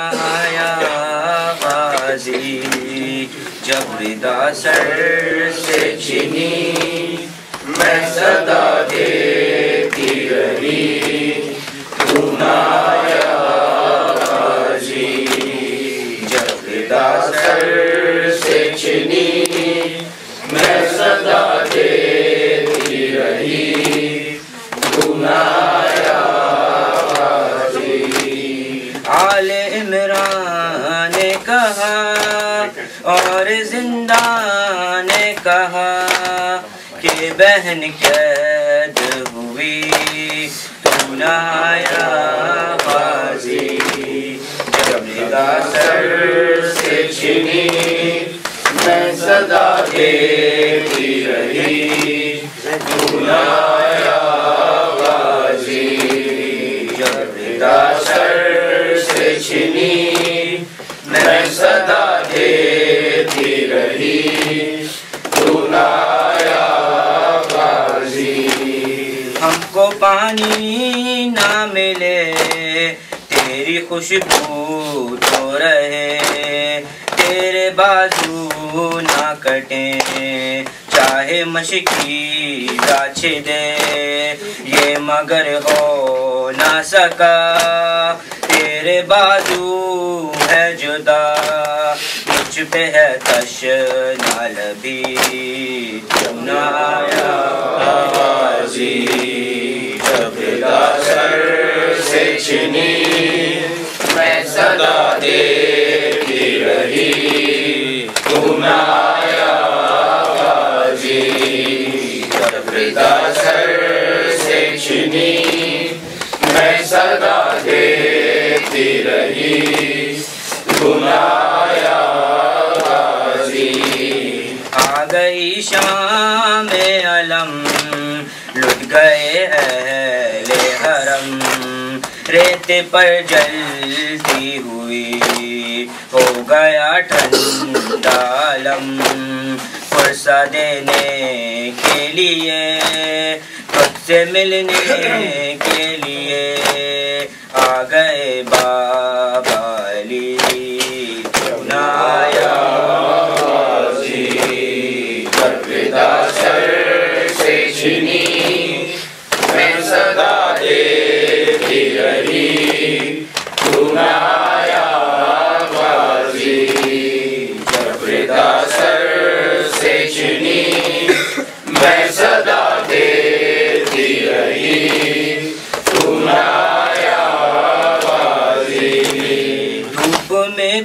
آیا غازی جب ردا سر سے چنی میں اور زندہ نے کہا کہ بہن قید ہوئی، تو نہ آیا غازی جب ندا سر سے چنی میں صدا دیتی رہی۔ تو نہ کو پانی نہ ملے، تیری خوشبو تو رہے، تیرے بازو نہ کٹیں چاہے مشکی گاچھ دے یہ مگر ہو نہ سکا، تیرے بازو ہے جدا، مجھ پہ ہے تش نال بھی تم نہ میں صدا دیتی رہی تم نہ ریت پر جلتی ہوئی ہو گیا ٹھنڈا علم فرصہ دینے کے لیے، خود سے ملنے کے لیے۔ آ گئے بابا علی کیوں نہ آیا غازی جب ردا سر سے چنی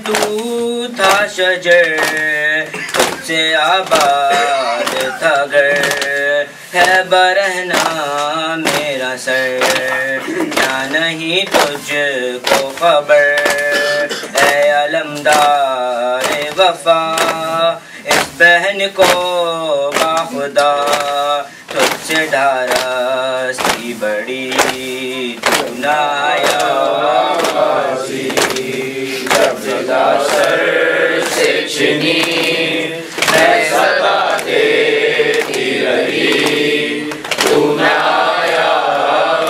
تو تھا شجر تم سے آباد تھا گھر۔ ہے برہنا میرا سر کیا نہیں تجھ کو خبر۔ اے علمدار وفا، اس بہن کو چنی میں صدا دیتی رہی تو نہ آیا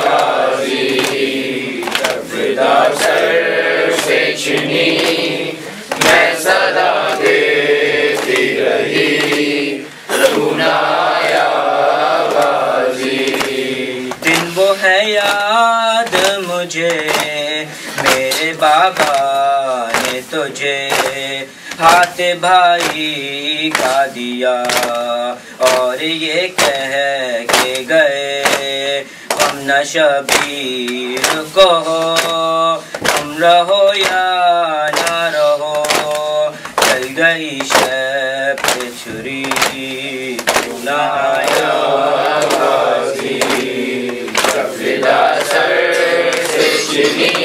غازی سر سے چنی میں صدا دیتی رہی تو نہ آیا غازی دن وہ ہے یاد مجھے، میرے بابا نے تجھے ہاتھ بھائی کا دیا، اور یہ کہہ کے گئے، ہم نہ شبیر کو تم رہو یا نہ رہو، چل گئی شب چھری نہ آیا؟ سر سے